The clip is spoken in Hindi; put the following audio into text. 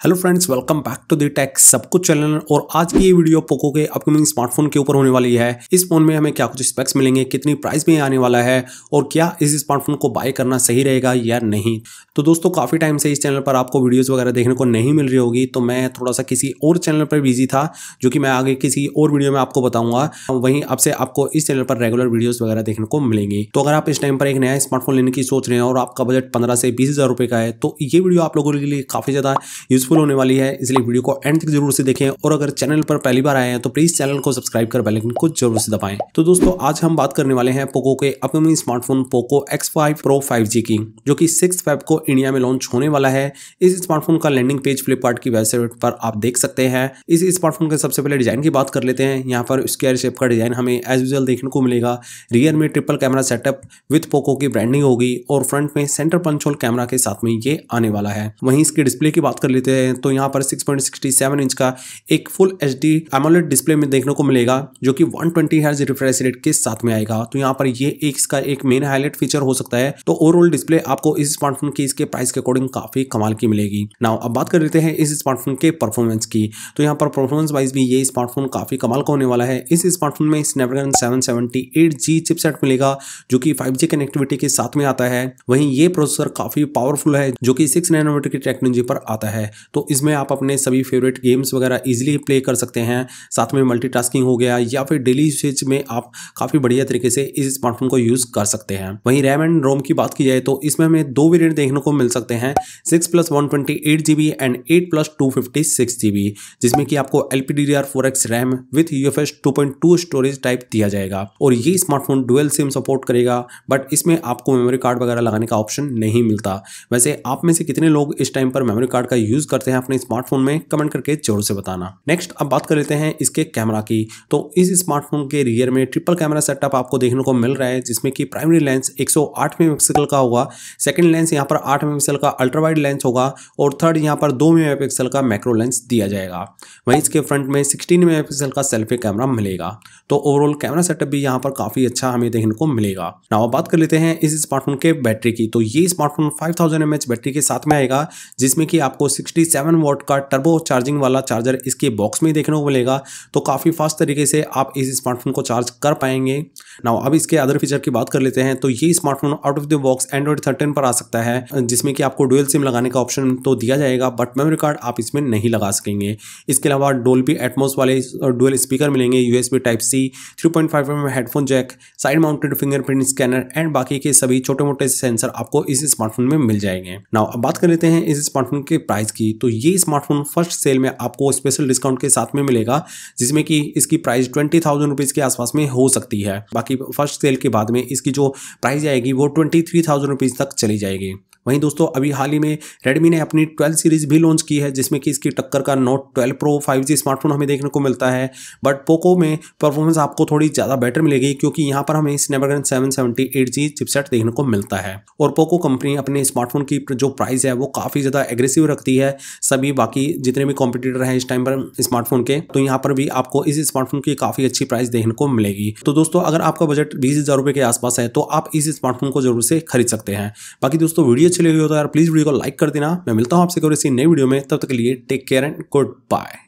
Hello friends welcome back to the tech सब कुछ चैनल और आज की ये वीडियो पोको के अपकमिंग स्मार्टफ़ोन के ऊपर होने वाली है। इस फ़ोन में हमें क्या कुछ स्पेक्स मिलेंगे, कितनी प्राइस में आने वाला है और क्या इस स्मार्टफ़ोन को बाय करना सही रहेगा या नहीं? तो दोस्तों, काफ़ी टाइम से इस चैनल पर आपको वीडियोज़ वगैरह देखने को नहीं मिल रही होगी तो मैं थोड़ा सा किसी और चैनल पर बिज़ी था, जो कि मैं आगे किसी और वीडियो में आपको बताऊँगा। वहीं अब से आपको इस चैनल पर रेगुलर वीडियोज़ वगैरह देखने को मिलेंगी। तो अगर आप इस टाइम पर एक नया स्मार्टफ़ोन लेने की सोच रहे हैं और आपका बजट पंद्रह से बीस हज़ार रुपये का है तो ये वीडियो आप लोगों के लिए काफ़ी ज़्यादा यूजफुल होने वाली है। इसलिए वीडियो को एंड तक ज़रूर से देखें और अगर चैनल पर पहली बार आए हैं तो प्लीज़ चैनल को सब्सक्राइब कर बेल को ज़रूर से दबाएँ। तो दोस्तों, आज हम बात करने वाले हैं पोको के upcoming smartphone Poco X5 Pro 5G की, जो कि सिक्स फाइव को इंडिया में लॉन्च होने वाला है। इस स्मार्टफ़ोन का लैंडिंग पेज फ्लिपकार्ट की वेबसाइट पर आप देख सकते हैं। इस स्मार्टफ़ोन के सबसे पहले डिज़ाइन की बात कर लेते हैं। यहाँ पर स्क्वायर शेप का डिज़ाइन हमें एज यूजल देखने को मिलेगा। रियर में triple camera setup with Poco की ब्रांडिंग होगी और फ्रंट में सेंटर पंचोल कैमरा के साथ में ये आने वाला है। वहीं इसकी डिस्प्ले की बात कर लेते हैं तो यहाँ पर सिक्स सेवन इंच का एक full H D AMOLED display में देखने को मिलेगा, जो कि 120 ट्वेंटी रिफ्रेश रेट के साथ में आएगा। तो यहाँ पर ये एक इसका एक मेन हाईलाइट फीचर हो सकता है। तो ओवरऑल डिस्प्ले आपको इस स्मार्टफ़ोन की इसके प्राइस के अकॉर्डिंग काफ़ी कमाल की मिलेगी। नाउ अब बात कर लेते हैं इस स्मार्टफ़ोन के परफॉर्मेंस की। तो यहाँ पर परफॉर्मेंस वाइज भी ये स्मार्टफ़ोन काफ़ी कमाल का होने वाला है। इस स्मार्टफ़ोन में स्नैपड्रैगन सेवन सेवेंटी चिपसेट मिलेगा, जो कि फाइव कनेक्टिविटी के साथ में आता है। वहीं ये प्रोसेसर काफ़ी पावरफुल है, जो कि सिक्स नैनोमीटर की टेक्नोलॉजी पर आता है। तो इसमें आप अपने सभी फेवरेट गेम्स वगैरह इजीली प्ले कर सकते हैं। साथ में मल्टीटास्किंग हो गया, या फिर डेली यूसेज में आप काफ़ी बढ़िया तरीके से इस स्मार्टफ़ोन को यूज़ कर सकते हैं। वहीं रैम एंड रोम की बात की जाए तो इसमें हमें दो वेरियंट देखने को मिल सकते हैं six plus one twenty eight GB and eight plus two fifty six GB, जिसमें कि आपको L P D D R four X RAM with U F S two point two storage type दिया जाएगा। और ये स्मार्टफ़ोन डुअल सिम सपोर्ट करेगा, बट इसमें आपको मेमोरी कार्ड वगैरह लगाने का ऑप्शन नहीं मिलता। वैसे आप में से कितने लोग इस टाइम पर मेमोरी कार्ड का यूज़ करते हैं अपने स्मार्टफ़ोन में, कमेंट करके ज़रूर से बताना। नेक्स्ट अब बात कर लेते हैं इसके कैमरा की। तो इस स्मार्टफ़ोन के रियर में ट्रिपल कैमरा सेटअप आपको देखने को मिल रहा है, जिसमें कि प्राइमरी लेंस 108 मेगापिक्सल का होगा, सेकंड लेंस यहाँ पर 8 मेगापिक्सल का अल्ट्रा वाइड लेंस होगा और थर्ड यहाँ पर 2 मेगापिक्सल का मैक्रो लेंस दिया जाएगा। वहीं इसके फ्रंट में 16 मेगापिक्सल का सेल्फी कैमरा मिलेगा। तो ओवरऑल कैमरा सेटअप भी यहाँ पर काफ़ी अच्छा हमें देखने को मिलेगा। ना अब बात कर लेते हैं इस स्मार्टफ़ोन के बैटरी की। तो ये स्मार्टफ़ोन फाइव थाउज़ेंड बैटरी के साथ में आएगा, जिसमें कि आपको सिक्सटी सेवन का टर्बो चार्जिंग वाला चार्जर इसके बॉक्स में देखने को मिलेगा। तो काफ़ी फास्ट तरीके से आप इस स्मार्टफ़ोन को चार्ज कर पाएँगे। ना अब इसके अदर फीचर की बात कर लेते हैं। तो ये smartphone out of the box Android thirteen पर आ सकता है। जिसमें कि आपको डुअल सिम लगाने का ऑप्शन तो दिया जाएगा बट मेमोरी कार्ड आप इसमें नहीं लगा सकेंगे। इसके अलावा डोल्बी एटमोस वाले डुअल स्पीकर मिलेंगे USB type C three point five headphone jack side mounted fingerprint scanner and बाकी के सभी छोटे मोटे सेंसर आपको इस स्मार्टफ़ोन में मिल जाएँगे। ना अब बात कर लेते हैं इस स्मार्टफ़ोन के प्राइस की। तो ये स्मार्टफ़ोन फ़र्स्ट सेल में आपको स्पेशल डिस्काउंट के साथ में मिलेगा, जिसमें कि इसकी प्राइस ट्वेंटी थाउज़ेंड रुपीज़ के आसपास में हो सकती है। बाकी फ़र्स्ट सेल के बाद में इसकी जो प्राइस आएगी वो ट्वेंटी थ्री थाउज़ेंड रुपीज़ तक चली जाएगी। वहीं दोस्तों, अभी हाल ही में रेडमी ने अपनी 12 सीरीज़ भी लॉन्च की है, जिसमें कि इसकी टक्कर का नोट 12 प्रो 5G स्मार्टफ़ोन हमें देखने को मिलता है। बट पोको में परफॉर्मेंस आपको थोड़ी ज़्यादा बेटर मिलेगी, क्योंकि यहाँ पर हमें Snapdragon seven seventy eight G chipset देखने को मिलता है। और पोको कंपनी अपने स्मार्टफ़ोन की जो प्राइस है, वो काफ़ी ज़्यादा एग्रेसिव रखती है। सभी बाकी जितने भी कॉम्पिटिटर हैं इस टाइम पर स्मार्टफ़ोन के तो यहाँ पर भी आपको इस स्मार्टफ़ोन की काफ़ी अच्छी प्राइस देखने को मिलेगी। तो दोस्तों, अगर आपका बजट बीस हज़ार के आसपास है तो आप इस स्मार्टफ़ोन को ज़रूर से खरीद सकते हैं। बाकी दोस्तों, वीडियो अच्छी लगी हो तो यार प्लीज़ वीडियो को लाइक कर देना। मैं मिलता हूँ आपसे किसी नई वीडियो में। तब तक के लिए take care and good bye